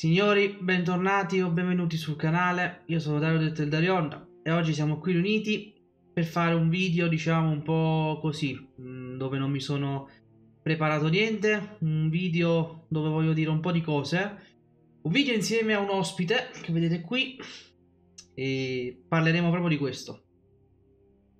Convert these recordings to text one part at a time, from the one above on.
Signori, bentornati o benvenuti sul canale, io sono Dario del Teldarion e oggi siamo qui riuniti per fare un video diciamo un po' così, mm, dove non mi sono preparato niente, un video dove voglio dire un po' di cose, un video insieme a un ospite che vedete qui e parleremo proprio di questo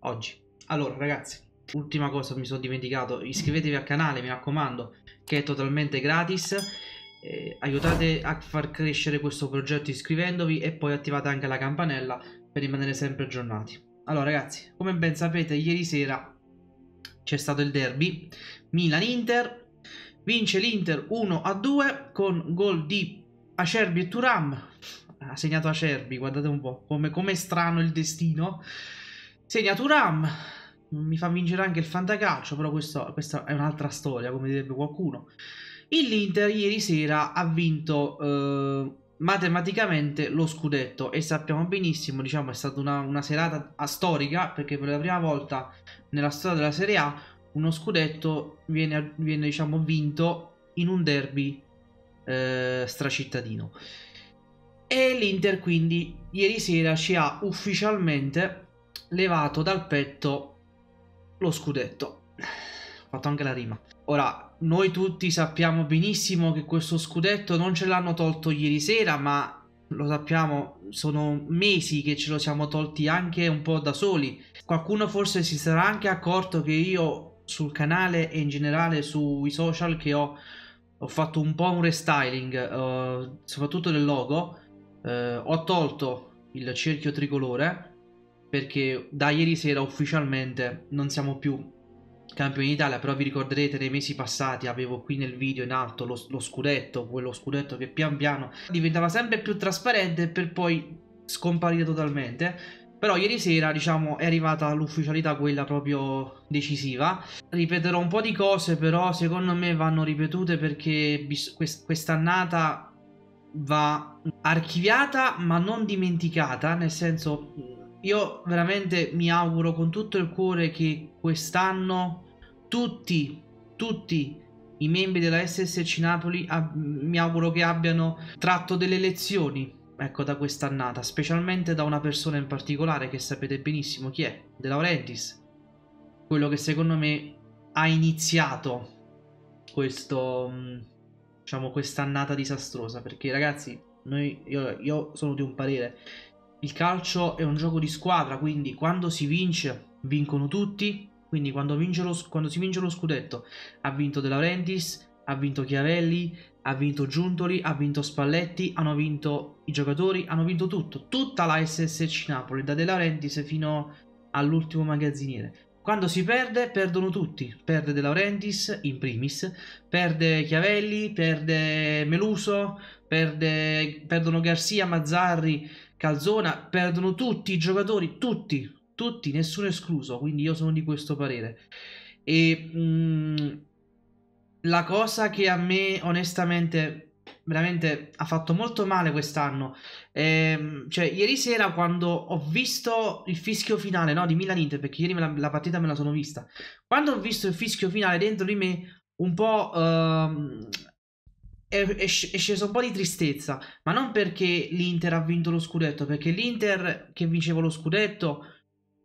oggi. Allora ragazzi, ultima cosa mi sono dimenticato, iscrivetevi al canale mi raccomando che è totalmente gratis eh, aiutate a far crescere questo progetto iscrivendovi e poi attivate anche la campanella per rimanere sempre aggiornati. Allora ragazzi, come ben sapete ieri sera c'è stato il derby Milan-Inter, vince l'Inter 1-2 con gol di Acerbi e Turam, ha segnato Acerbi, guardate un po' come, come strano il destino, segna Turam, mi fa vincere anche il fantacalcio, però questo, questa è un'altra storia come direbbe qualcuno. L'Inter ieri sera ha vinto eh, matematicamente lo scudetto e sappiamo benissimo, diciamo, è stata una, una serata storica perché per la prima volta nella storia della Serie A uno scudetto viene, viene diciamo, vinto in un derby eh, stracittadino. E l'Inter quindi ieri sera ci ha ufficialmente levato dal petto lo scudetto. Fatto anche la rima. Ora, noi tutti sappiamo benissimo che questo scudetto non ce l'hanno tolto ieri sera, ma lo sappiamo, sono mesi che ce lo siamo tolti anche un po' da soli. Qualcuno forse si sarà anche accorto che io sul canale e in generale sui social che ho, ho fatto un po' un restyling, uh, soprattutto del logo. Uh, ho tolto il cerchio tricolore perché da ieri sera ufficialmente non siamo più campione d'Italia, però vi ricorderete nei mesi passati avevo qui nel video in alto lo, lo, scudetto, quello scudetto che pian piano diventava sempre più trasparente per poi scomparire totalmente. Però ieri sera, diciamo, è arrivata l'ufficialità quella proprio decisiva. Ripeterò un po' di cose, però secondo me vanno ripetute perché quest'annata va archiviata ma non dimenticata, nel senso io veramente mi auguro con tutto il cuore che quest'anno tutti, tutti i membri della SSC Napoli mi auguro che abbiano tratto delle lezioni ecco da quest'annata, specialmente da una persona in particolare che sapete benissimo chi è, De Laurentiis, quello che secondo me ha iniziato questo diciamo quest'annata disastrosa perché ragazzi noi, io, io sono di un parere il calcio è un gioco di squadra, quindi quando si vince, vincono tutti. Quindi quando, lo, quando si vince lo scudetto, ha vinto De Laurentiis, ha vinto Chiavelli, ha vinto Giuntoli, ha vinto Spalletti, hanno vinto i giocatori, hanno vinto tutto. Tutta la SSC Napoli, da De Laurentiis fino all'ultimo magazziniere. Quando si perde, perdono tutti. Perde De Laurentiis, in primis, perde Chiavelli, perde Meluso, perde, perdono Garcia, Mazzarri, Calzona, perdono tutti i giocatori, tutti, tutti, nessuno escluso, quindi io sono di questo parere. E mh, mm, la cosa che a me onestamente veramente ha fatto molto male quest'anno. Eh, cioè, ieri sera quando ho visto il fischio finale no, di Milan Inter, perché ieri la, la, partita me la sono vista, quando ho visto il fischio finale dentro di me, un po' uh, è, è, sceso un po' di tristezza, ma non perché l'Inter ha vinto lo scudetto, perché l'Inter che vinceva lo scudetto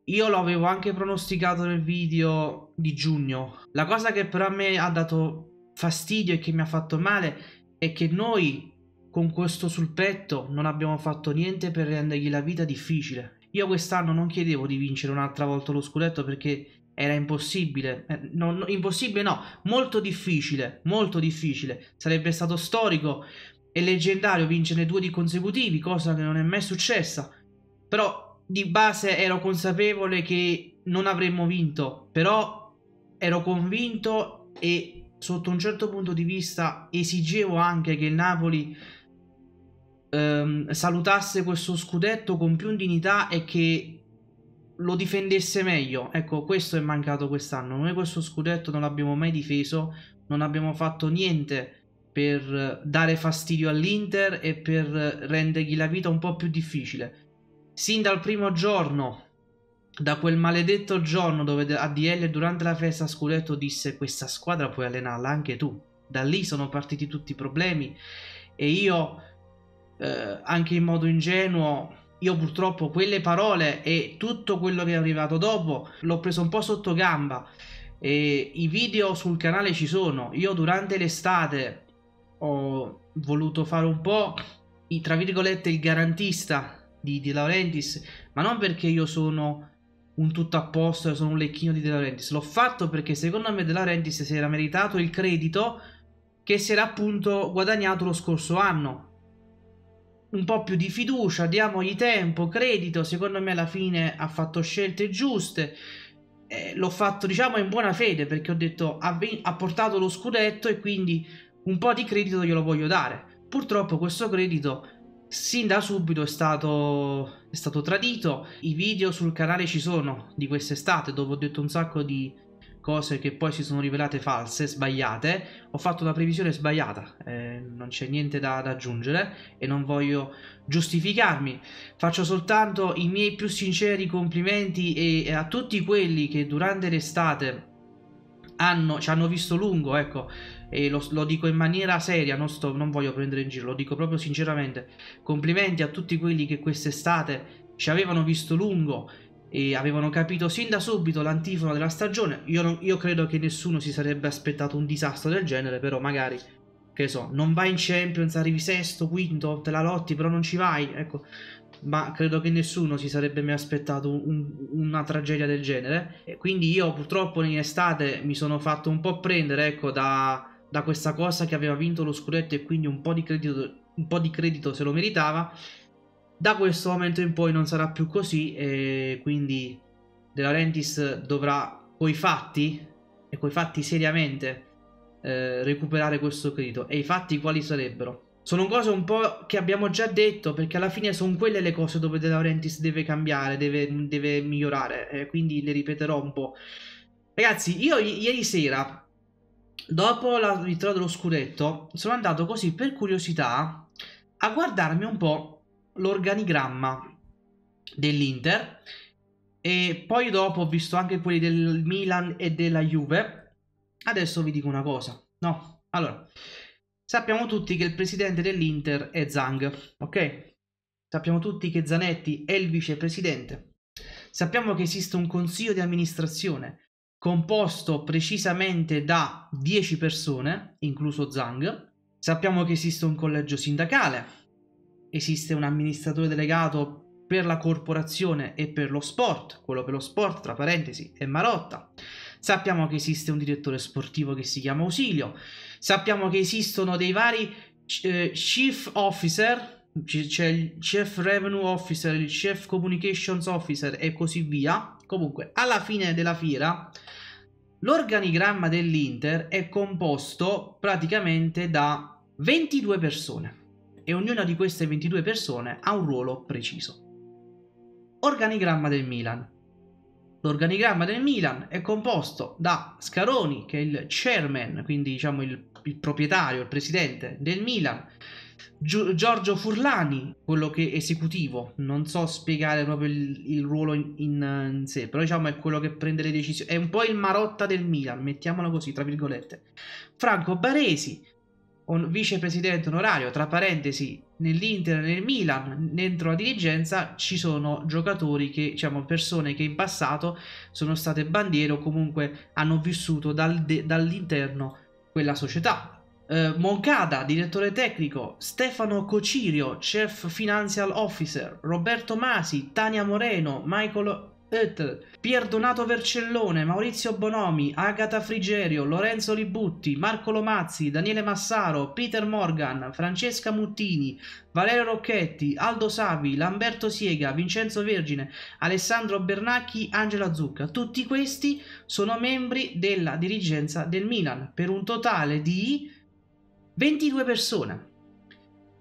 io lo avevo anche pronosticato nel video di giugno. La cosa che però a me ha dato fastidio e che mi ha fatto male è che noi con questo sul petto non abbiamo fatto niente per rendergli la vita difficile. Io quest'anno non chiedevo di vincere un'altra volta lo scudetto perché era impossibile, eh, no, no, impossibile no, molto difficile, molto difficile, sarebbe stato storico e leggendario vincere due di consecutivi, cosa che non è mai successa, però di base ero consapevole che non avremmo vinto, però ero convinto e sotto un certo punto di vista esigevo anche che il Napoli ehm, salutasse questo scudetto con più dignità e che lo difendesse meglio. Ecco, questo è mancato quest'anno. Noi questo scudetto non l'abbiamo mai difeso, non abbiamo fatto niente per dare fastidio all'Inter e per rendergli la vita un po' più difficile. Sin dal primo giorno, da quel maledetto giorno dove ADL durante la festa scudetto disse questa squadra puoi allenarla anche tu. Da lì sono partiti tutti i problemi e io eh, anche in modo ingenuo, io purtroppo quelle parole e tutto quello che è arrivato dopo l'ho preso un po' sotto gamba. E I video sul canale ci sono. Io durante l'estate ho voluto fare un po', tra virgolette, il garantista di De Laurentiis, ma non perché io sono un tutto a posto, sono un lecchino di De Laurentiis. L'ho fatto perché secondo me De Laurentiis si era meritato il credito che si era appunto guadagnato lo scorso anno. Un po' più di fiducia, diamogli tempo, credito, secondo me alla fine ha fatto scelte giuste. Eh, l'ho fatto diciamo in buona fede perché ho detto ha, ha portato lo scudetto e quindi un po' di credito glielo voglio dare. Purtroppo questo credito sin da subito è stato, è stato tradito. I video sul canale ci sono di quest'estate, dopo ho detto un sacco di cose che poi si sono rivelate false, sbagliate. Ho fatto una previsione sbagliata, eh, non c'è niente da, da aggiungere e non voglio giustificarmi. Faccio soltanto i miei più sinceri complimenti e, e a tutti quelli che durante l'estate hanno, ci hanno visto lungo, ecco, e lo, lo dico in maniera seria, non, sto, non voglio prendere in giro, lo dico proprio sinceramente. Complimenti a tutti quelli che quest'estate ci avevano visto lungo e avevano capito sin da subito l'antifona della stagione. Io, non, io credo che nessuno si sarebbe aspettato un disastro del genere, però magari, che so, non vai in Champions, arrivi sesto, quinto, te la lotti, però non ci vai, ecco ma credo che nessuno si sarebbe mai aspettato un, una tragedia del genere. E quindi io purtroppo in estate mi sono fatto un po' prendere ecco, da, da questa cosa che aveva vinto lo scudetto e quindi un po' di credito, un po' di credito se lo meritava. Da questo momento in poi non sarà più così e quindi De Laurentiis dovrà coi fatti e coi fatti seriamente eh, recuperare questo credito. E i fatti quali sarebbero? Sono cose un po' che abbiamo già detto, perché alla fine sono quelle le cose dove De Laurentiis deve cambiare, deve, deve migliorare, eh, quindi le ripeterò un po'. Ragazzi, io ieri sera, dopo la vittoria dello scudetto, sono andato così per curiosità a guardarmi un po' l'organigramma dell'Inter e poi dopo ho visto anche quelli del Milan e della Juve. Adesso vi dico una cosa, no? Allora... Sappiamo tutti che il presidente dell'Inter è Zang, ok? Sappiamo tutti che Zanetti è il vicepresidente. Sappiamo che esiste un consiglio di amministrazione composto precisamente da 10 persone, incluso Zang. Sappiamo che esiste un collegio sindacale, esiste un amministratore delegato per la corporazione e per lo sport, quello per lo sport, tra parentesi, è Marotta. Sappiamo che esiste un direttore sportivo che si chiama Ausilio. Sappiamo che esistono dei vari eh, chief officer, c'è il chief revenue officer, il chief communications officer e così via. Comunque, alla fine della fiera, l'organigramma dell'Inter è composto praticamente da 22 persone e ognuna di queste 22 persone ha un ruolo preciso. Organigramma del Milan. L'organigramma del Milan è composto da Scaroni, che è il chairman, quindi diciamo il il proprietario, il presidente del Milan, Gio- Giorgio Furlani, quello che è esecutivo, non so spiegare proprio il, il ruolo in, in, in, sé, però diciamo è quello che prende le decisioni, è un po' il Marotta del Milan, mettiamolo così, tra virgolette. Franco Baresi, un vicepresidente onorario, tra parentesi, nell'Inter nel Milan, dentro la dirigenza ci sono giocatori che, diciamo, persone che in passato sono state bandiere o comunque hanno vissuto dal de- dall'interno quella società. Eh, Moncada, direttore tecnico, Stefano Cocirio, Chief Financial Officer, Roberto Masi, Tania Moreno, Michael Oettel, Pier Donato Vercellone, Maurizio Bonomi, Agata Frigerio, Lorenzo Libutti, Marco Lomazzi, Daniele Massaro, Peter Morgan, Francesca Muttini, Valerio Rocchetti, Aldo Savi, Lamberto Siega, Vincenzo Vergine, Alessandro Bernacchi, Angela Zucca. Tutti questi sono membri della dirigenza del Milan per un totale di 22 persone.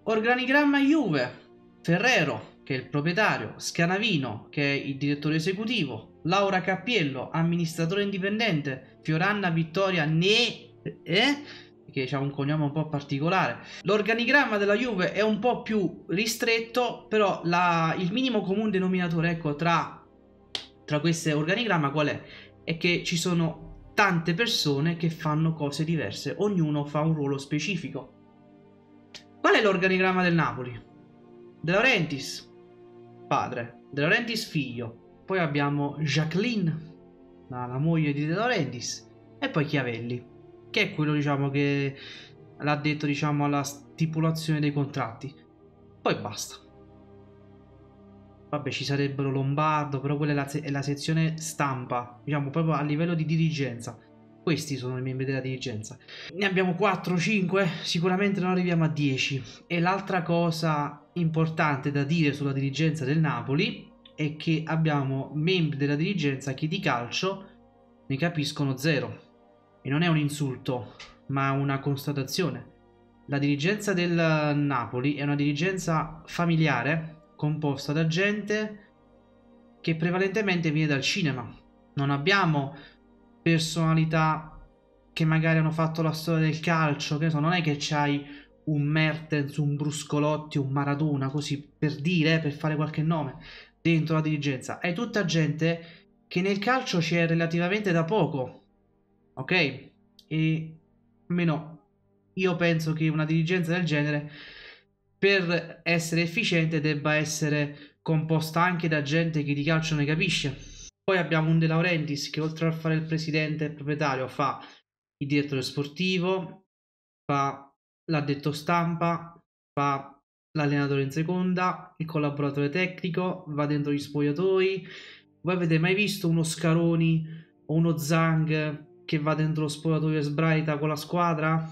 Organigramma Juve, Ferrero, che è il proprietario, Scanavino, che è il direttore esecutivo, Laura Cappiello, amministratore indipendente, Fioranna Vittoria Ne... Eh? che ha un cognome un po' particolare. L'organigramma della Juve è un po' più ristretto, però la, il minimo comune denominatore ecco, tra, tra queste organigramma qual è? È che ci sono tante persone che fanno cose diverse, ognuno fa un ruolo specifico. Qual è l'organigramma del Napoli? De Laurentiis, padre, De Laurentiis figlio, poi abbiamo Jacqueline, la, la moglie di De Laurentiis, e poi Chiavelli, che è quello diciamo che l'ha detto diciamo alla stipulazione dei contratti. Poi basta. Vabbè, ci sarebbero Lombardo, però quella è la, è la sezione stampa, diciamo proprio a livello di dirigenza. Questi sono i membri della dirigenza. Ne abbiamo 4, 5, sicuramente non arriviamo a 10. E l'altra cosa importante da dire sulla dirigenza del Napoli è che abbiamo membri della dirigenza che di calcio ne capiscono zero. E non è un insulto, ma una constatazione. La dirigenza del Napoli è una dirigenza familiare composta da gente che prevalentemente viene dal cinema. Non abbiamo personalità che magari hanno fatto la storia del calcio, che non è che c'hai un Mertens, un Bruscolotti, un Maradona, così per dire, per fare qualche nome, dentro la dirigenza. È tutta gente che nel calcio c'è relativamente da poco, ok? E almeno io penso che una dirigenza del genere, per essere efficiente, debba essere composta anche da gente che di calcio ne capisce. Poi abbiamo un De Laurentiis che oltre a fare il presidente e il proprietario fa il direttore sportivo, fa l'addetto stampa, fa l'allenatore in seconda, il collaboratore tecnico, va dentro gli spogliatoi. Voi avete mai visto uno Scaroni o uno Zang che va dentro lo spogliatoio e sbraita con la squadra?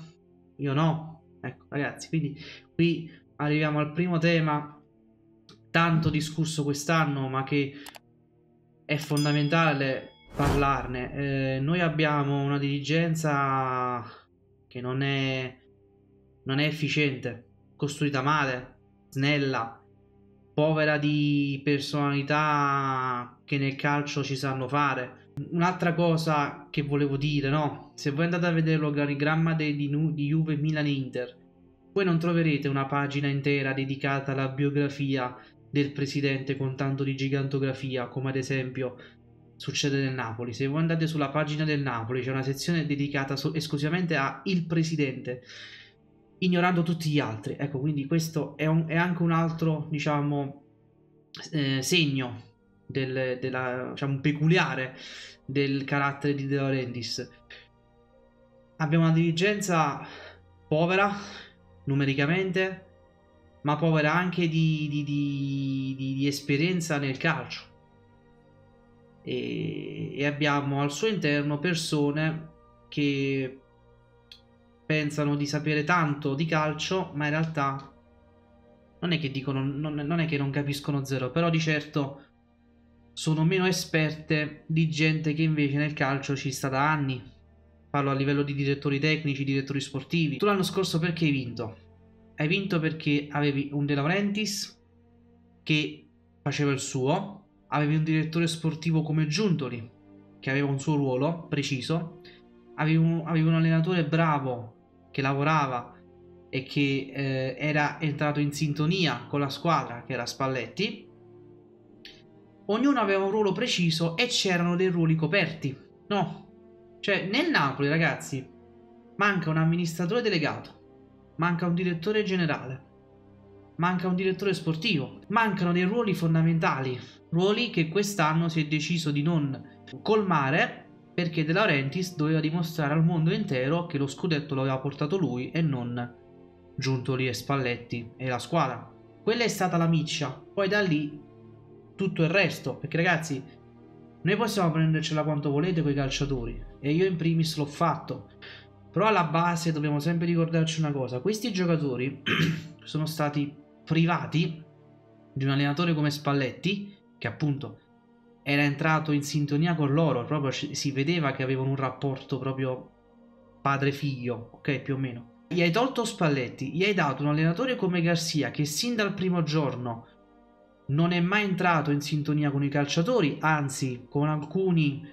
Io no. Ecco, ragazzi, quindi qui arriviamo al primo tema tanto discusso quest'anno, ma che è fondamentale parlarne. Eh, noi abbiamo una dirigenza che non è, non è efficiente, costruita male, snella, povera di personalità che nel calcio ci sanno fare. Un'altra cosa che volevo dire, no? Se voi andate a vedere l'organigramma di, di, Juve, Milan Inter, voi non troverete una pagina intera dedicata alla biografia del presidente con tanto di gigantografia, come ad esempio succede nel Napoli. Se voi andate sulla pagina del Napoli, c'è una sezione dedicata esclusivamente a il presidente, ignorando tutti gli altri. Ecco, quindi questo è, un, è anche un altro, diciamo, eh, segno del, della, diciamo, peculiare del carattere di De Laurentiis. Abbiamo una dirigenza povera numericamente, ma povera anche di, di, di, di esperienza nel calcio. E, e abbiamo al suo interno persone che pensano di sapere tanto di calcio, ma in realtà non è che dicono, non, non, è che non capiscono zero, però di certo sono meno esperte di gente che invece nel calcio ci sta da anni. Parlo a livello di direttori tecnici, direttori sportivi. Tu l'anno scorso perché hai vinto? Hai vinto perché avevi un De Laurentiis che faceva il suo, avevi un direttore sportivo come Giuntoli che aveva un suo ruolo preciso, avevi un, un allenatore bravo che lavorava e che eh, era entrato in sintonia con la squadra che era Spalletti ognuno aveva un ruolo preciso e c'erano dei ruoli coperti. No. Cioè, nel Napoli, ragazzi, manca un amministratore delegato, manca un direttore generale, manca un direttore sportivo, mancano dei ruoli fondamentali, ruoli che quest'anno si è deciso di non colmare perché De Laurentiis doveva dimostrare al mondo intero che lo scudetto lo aveva portato lui e non Giuntoli e Spalletti e la squadra. Quella è stata la miccia, poi da lì tutto il resto. Perché ragazzi, noi possiamo prendercela quanto volete con i calciatori. E io in primis l'ho fatto. Però alla base dobbiamo sempre ricordarci una cosa. Questi giocatori sono stati privati di un allenatore come Spalletti, che appunto era entrato in sintonia con loro, proprio si vedeva che avevano un rapporto proprio padre-figlio, ok, più o meno. Gli hai tolto Spalletti, gli hai dato un allenatore come Garcia che sin dal primo giorno non è mai entrato in sintonia con i calciatori, anzi con alcuni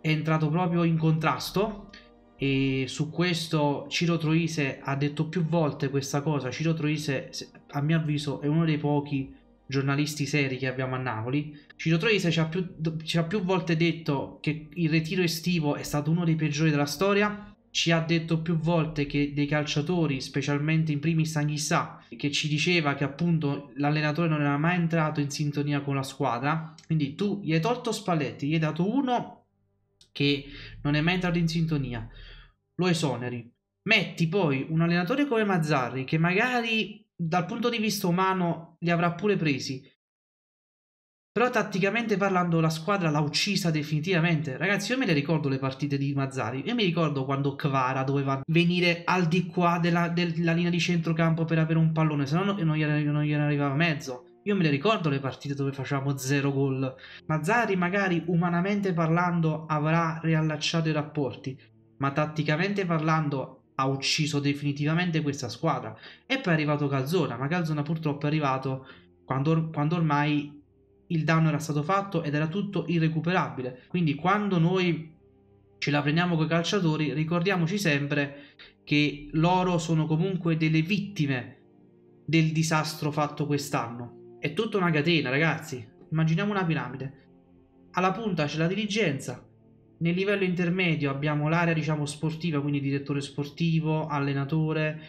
è entrato proprio in contrasto e su questo Ciro Troise ha detto più volte questa cosa. Ciro Troise a mio avviso è uno dei pochi giornalisti seri che abbiamo a Napoli. Ciro Troise ci ha, più, ci ha più volte detto che il ritiro estivo è stato uno dei peggiori della storia ci ha detto più volte che dei calciatori, specialmente in primis Anghissà, che ci diceva che appunto l'allenatore non era mai entrato in sintonia con la squadra. Quindi tu gli hai tolto Spalletti, gli hai dato uno che non è mai entrato in sintonia, lo esoneri. Metti poi un allenatore come Mazzarri che magari dal punto di vista umano li avrà pure presi, però tatticamente parlando la squadra l'ha uccisa definitivamente. Ragazzi, io me le ricordo le partite di Mazzari. Io mi ricordo quando Kvara doveva venire al di qua della, della linea di centrocampo per avere un pallone, se no non gliene, non gliene arrivava mezzo. Io me le ricordo le partite dove facevamo zero gol. Mazzari magari umanamente parlando avrà riallacciato i rapporti, ma tatticamente parlando ha ucciso definitivamente questa squadra. E poi è arrivato Calzona, ma Calzona purtroppo è arrivato quando, quando ormai il danno era stato fatto ed era tutto irrecuperabile. Quindi quando noi ce la prendiamo con i calciatori, ricordiamoci sempre che loro sono comunque delle vittime del disastro fatto quest'anno. È tutta una catena, ragazzi. Immaginiamo una piramide. Alla punta c'è la dirigenza, nel livello intermedio abbiamo l'area diciamo sportiva, quindi direttore sportivo, allenatore,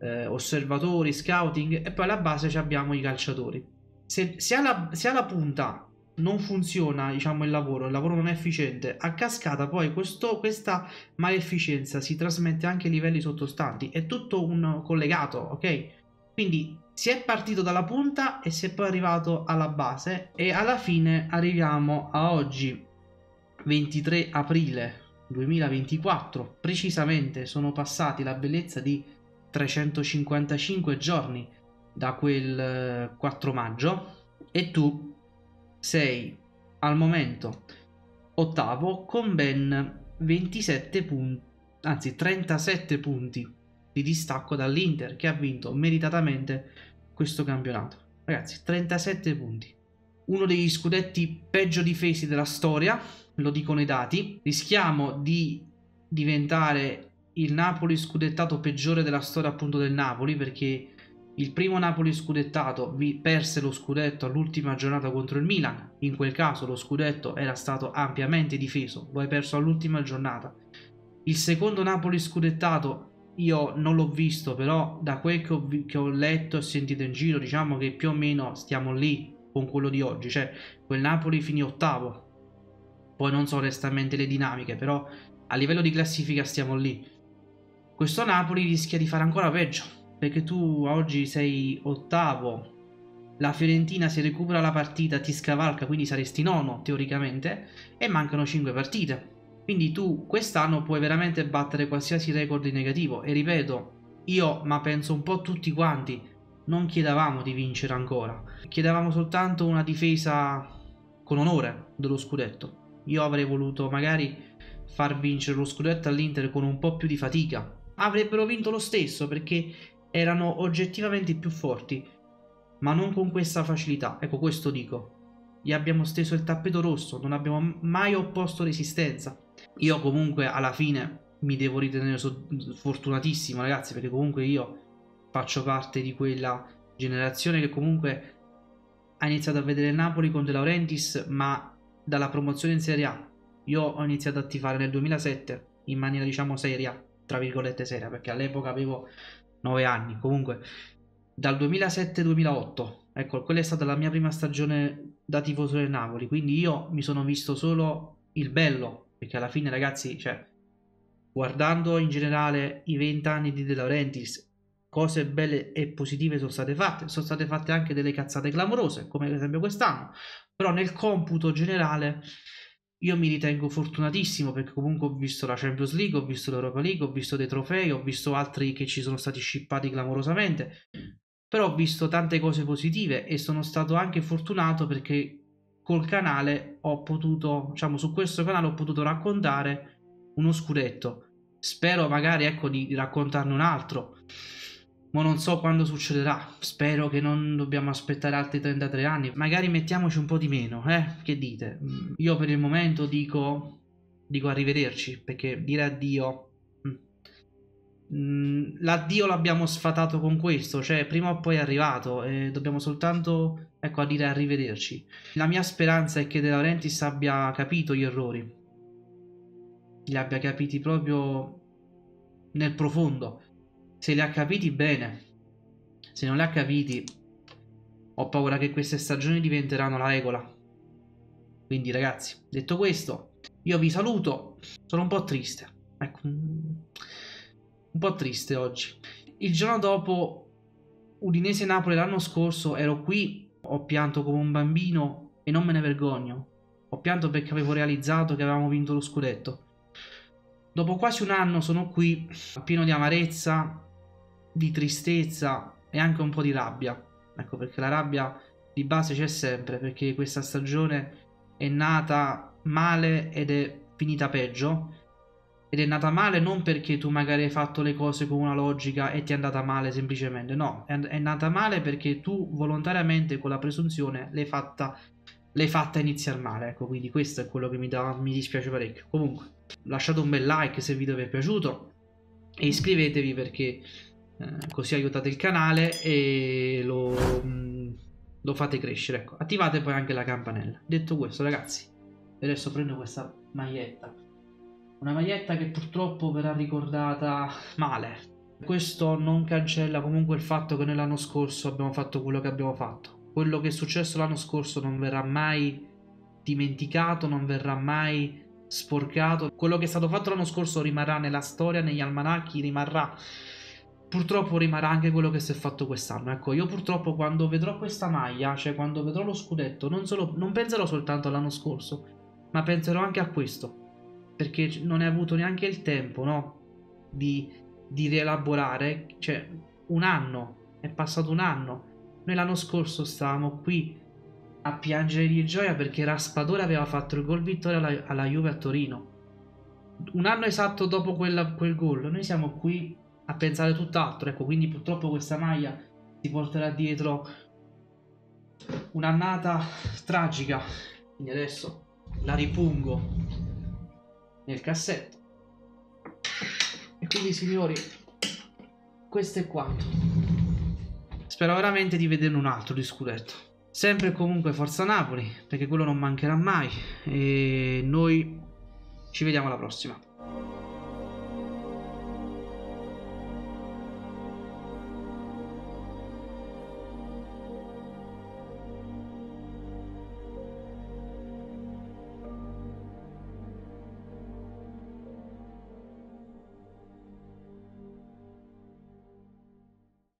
eh, osservatori, scouting e poi alla base abbiamo i calciatori. Se, se, alla, se alla punta non funziona diciamo il lavoro, il lavoro non è efficiente, a cascata poi questo, questa malefficienza si trasmette anche ai livelli sottostanti, è tutto un collegato, ok? Quindi si è partito dalla punta e si è poi arrivato alla base e alla fine arriviamo a oggi 23 aprile 2024, precisamente sono passati la bellezza di 355 giorni da quel 4 eh, maggio e tu sei al momento ottavo con ben 27 punti, anzi 37 punti di distacco dall'Inter che ha vinto meritatamente questo campionato. Ragazzi, 37 punti. Uno degli scudetti peggio difesi della storia, lo dicono i dati. Rischiamo di diventare il Napoli scudettato peggiore della storia appunto del Napoli perché il primo Napoli scudettato perse lo scudetto all'ultima giornata contro il Milan, in quel caso lo scudetto era stato ampiamente difeso, lo hai perso all'ultima giornata. Il secondo Napoli scudettato io non l'ho visto, però da quel che ho, che ho, letto e sentito in giro, diciamo che più o meno stiamo lì con quello di oggi, cioè quel Napoli finì ottavo. Poi non so onestamente le dinamiche, però a livello di classifica stiamo lì. Questo Napoli rischia di fare ancora peggio perché tu oggi sei ottavo, la Fiorentina si recupera la partita, ti scavalca, quindi saresti nono teoricamente, e mancano 5 partite. Quindi tu quest'anno puoi veramente battere qualsiasi record negativo. E ripeto, io, ma penso un po' tutti quanti, non chiedevamo di vincere ancora. Chiedevamo soltanto una difesa con onore dello scudetto. Io avrei voluto magari far vincere lo scudetto all'Inter con un po' più di fatica. Avrebbero vinto lo stesso perché erano oggettivamente più forti, ma non con questa facilità. Ecco, questo dico. Gli abbiamo steso il tappeto rosso, non abbiamo mai opposto resistenza. Io comunque alla fine mi devo ritenere fortunatissimo, ragazzi, perché comunque io faccio parte di quella generazione che comunque ha iniziato a vedere il Napoli con De Laurentiis, ma dalla promozione in Serie A. Io ho iniziato a tifare nel 2007 in maniera diciamo seria, tra virgolette seria, perché all'epoca avevo 9 anni, comunque dal 2007-2008, ecco, quella è stata la mia prima stagione da tifoso del Napoli, quindi io mi sono visto solo il bello, perché alla fine ragazzi, cioè, guardando in generale i 20 anni di De Laurentiis, cose belle e positive sono state fatte, sono state fatte anche delle cazzate clamorose, come ad esempio quest'anno, però nel computo generale io mi ritengo fortunatissimo perché comunque ho visto la Champions League, ho visto l'Europa League, ho visto dei trofei, ho visto altri che ci sono stati scippati clamorosamente, però ho visto tante cose positive e sono stato anche fortunato perché col canale ho potuto, diciamo su questo canale ho potuto raccontare uno scudetto. Spero magari ecco di raccontarne un altro ma non so quando succederà. Spero che non dobbiamo aspettare altri 33 anni. Magari mettiamoci un po' di meno, eh? Che dite? Mm, io per il momento dico, dico arrivederci, perché dire addio... Mm, mm, l'addio l'abbiamo sfatato con questo, cioè prima o poi è arrivato e dobbiamo soltanto, ecco, a dire arrivederci. La mia speranza è che De Laurentiis abbia capito gli errori. Li abbia capiti proprio nel profondo. Se li ha capiti bene, se non li ha capiti, ho paura che queste stagioni diventeranno la regola. Quindi ragazzi, detto questo, io vi saluto, sono un po' triste. Ecco, un po' triste oggi. Il giorno dopo Udinese-Napoli l'anno scorso ero qui, ho pianto come un bambino e non me ne vergogno. Ho pianto perché avevo realizzato che avevamo vinto lo scudetto. Dopo quasi un anno sono qui, pieno di amarezza, di tristezza e anche un po' di rabbia. Ecco perché la rabbia di base c'è sempre, perché questa stagione è nata male ed è finita peggio ed è nata male non perché tu magari hai fatto le cose con una logica e ti è andata male semplicemente, no, è, nata male perché tu volontariamente con la presunzione l'hai fatta, l'hai fatta iniziare male, ecco, quindi questo è quello che mi, da, mi dispiace parecchio. Comunque, lasciate un bel like se il video vi è piaciuto e iscrivetevi perché eh, così aiutate il canale e lo, mm, lo fate crescere, ecco. Attivate poi anche la campanella. Detto questo ragazzi, adesso prendo questa maglietta una maglietta che purtroppo verrà ricordata male. Questo non cancella comunque il fatto che nell'anno scorso abbiamo fatto quello che abbiamo fatto. Quello che è successo l'anno scorso non verrà mai dimenticato, non verrà mai sporcato. Quello che è stato fatto l'anno scorso rimarrà nella storia, negli almanacchi, rimarrà. Purtroppo rimarrà anche quello che si è fatto quest'anno. Ecco, io purtroppo quando vedrò questa maglia, cioè quando vedrò lo scudetto, non, solo, non penserò soltanto all'anno scorso, ma penserò anche a questo perché non hai avuto neanche il tempo, no? Di, di rielaborare, cioè un anno, è passato un anno. Noi l'anno scorso stavamo qui a piangere di gioia perché Raspadore aveva fatto il gol vittoria alla, alla Juve a Torino. Un anno esatto dopo quella, quel gol, noi siamo qui a pensare tutt'altro, ecco, quindi purtroppo questa maglia si porterà dietro un'annata tragica. Quindi adesso la ripungo nel cassetto. E quindi signori, questo è quanto. Spero veramente di vederne un altro di scudetto. Sempre e comunque Forza Napoli, perché quello non mancherà mai. E noi ci vediamo alla prossima.